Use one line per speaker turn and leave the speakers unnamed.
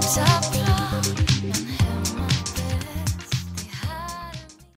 Stop.